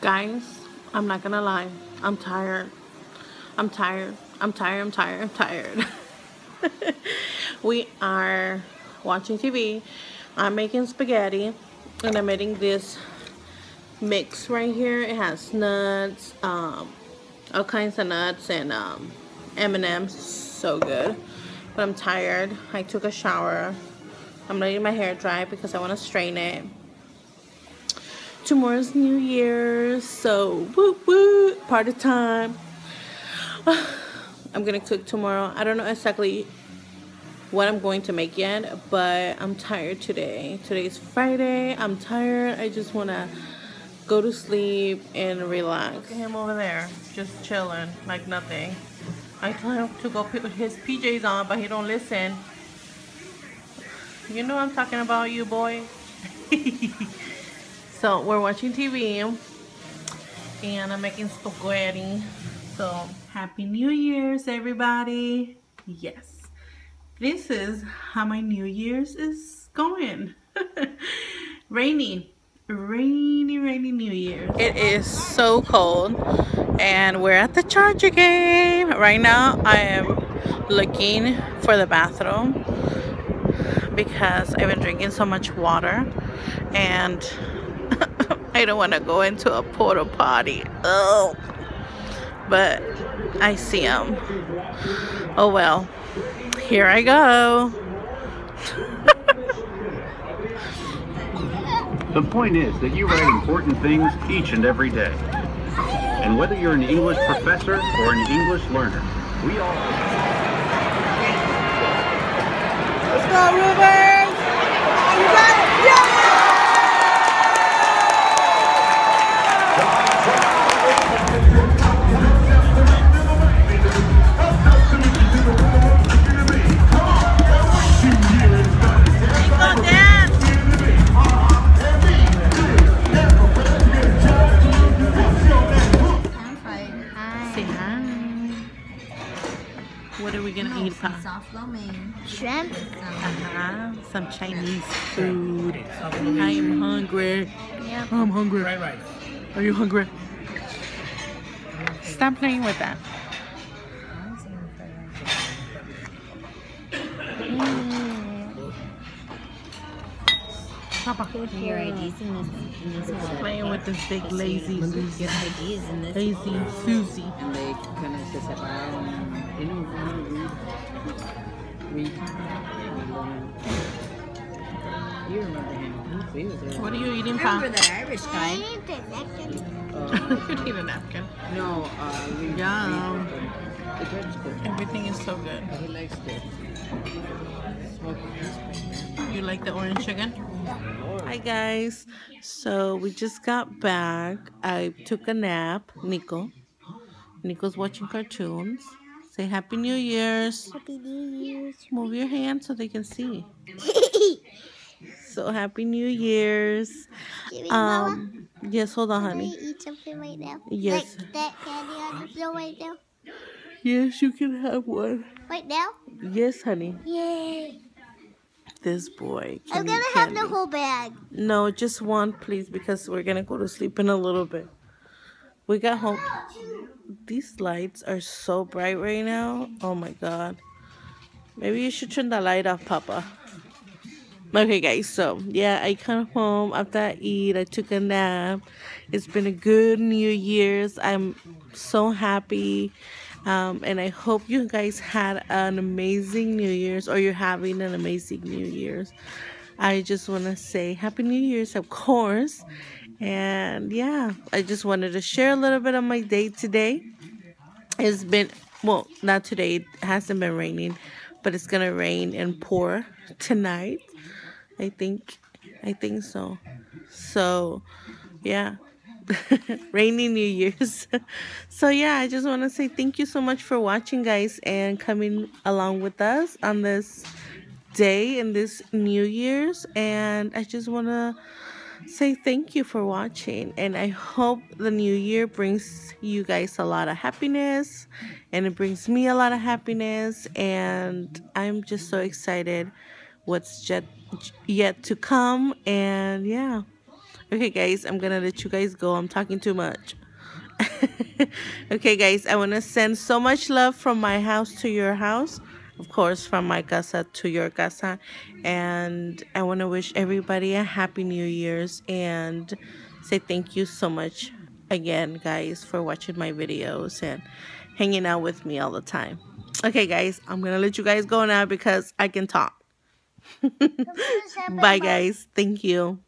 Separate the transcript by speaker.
Speaker 1: Guys, I'm not gonna lie. I'm tired. I'm tired. I'm tired. I'm tired. I'm tired. we are watching TV. I'm making spaghetti and I'm making this mix right here. It has nuts, um, all kinds of nuts and um, M&M's. So good. But I'm tired. I took a shower. I'm letting my hair dry because I want to strain it tomorrow's New Year's, so woo woo, party time. I'm gonna cook tomorrow. I don't know exactly what I'm going to make yet, but I'm tired today. Today's Friday. I'm tired. I just wanna go to sleep and relax. Look at him over there, just chilling like nothing. I told him to go put his PJs on, but he don't listen. You know I'm talking about you, boy. So we're watching TV and I'm making spaghetti. So happy New Year's everybody. Yes, this is how my New Year's is going. rainy, rainy, rainy New Year's. It is so cold and we're at the Charger game. Right now I am looking for the bathroom because I've been drinking so much water and I don't want to go into a porta potty. Oh. But I see them. Oh well. Here I go.
Speaker 2: the point is that you write important things each and every day. And whether you're an English professor or an English learner, we all...
Speaker 1: are we gonna no, eat, Pa?
Speaker 3: Soft lo mein.
Speaker 1: Shrimp. Uh-huh. Some Chinese food. I am hungry.
Speaker 3: Yep.
Speaker 1: I'm hungry. Right, right. Are you hungry? Stop playing with that.
Speaker 3: Papa. Put your IDs in this. In this
Speaker 1: Playing with this big lazy Susie.
Speaker 3: Your IDs in this.
Speaker 1: Lazy Susie.
Speaker 4: And they kind of se separaron. You we, we, You remember him? He was there.
Speaker 1: What are you eating,
Speaker 3: I
Speaker 1: Pa?
Speaker 3: remember that Irish guy.
Speaker 4: Uh,
Speaker 1: you need a napkin.
Speaker 4: no, uh, we,
Speaker 1: Yum.
Speaker 4: the bread's good.
Speaker 1: Everything is so good.
Speaker 4: He likes the smoky
Speaker 1: You like the orange chicken? Hi guys. So we just got back. I took a nap. Nico. Nico's watching cartoons. Say Happy New Year's.
Speaker 3: Happy New Year's.
Speaker 1: Move your hand so they can see. So Happy New Year's. Um yes, hold on, honey.
Speaker 3: eat something right now?
Speaker 1: Yes.
Speaker 3: Like that candy on the floor right now?
Speaker 1: Yes, you can have one.
Speaker 3: Right now?
Speaker 1: Yes, honey.
Speaker 3: Yay.
Speaker 1: This boy.
Speaker 3: I'm gonna have the whole bag.
Speaker 1: No, just one, please, because we're gonna go to sleep in a little bit. We got home. These lights are so bright right now. Oh my god. Maybe you should turn the light off, Papa. Okay, guys. So yeah, I come home after I eat. I took a nap. It's been a good New Year's. I'm so happy. Um, and I hope you guys had an amazing New Year's or you're having an amazing New Year's. I just want to say Happy New Year's, of course. And yeah, I just wanted to share a little bit of my day today. It's been, well, not today, it hasn't been raining, but it's going to rain and pour tonight. I think, I think so. So, yeah. rainy new year's so yeah i just want to say thank you so much for watching guys and coming along with us on this day in this new year's and i just want to say thank you for watching and i hope the new year brings you guys a lot of happiness and it brings me a lot of happiness and i'm just so excited what's yet yet to come and yeah Okay, guys, I'm gonna let you guys go. I'm talking too much. okay, guys, I want to send so much love from my house to your house. Of course, from my casa to your casa. And I want to wish everybody a happy New Year's and say thank you so much again, guys, for watching my videos and hanging out with me all the time. Okay, guys, I'm going to let you guys go now because I can talk. Bye, guys. Thank you.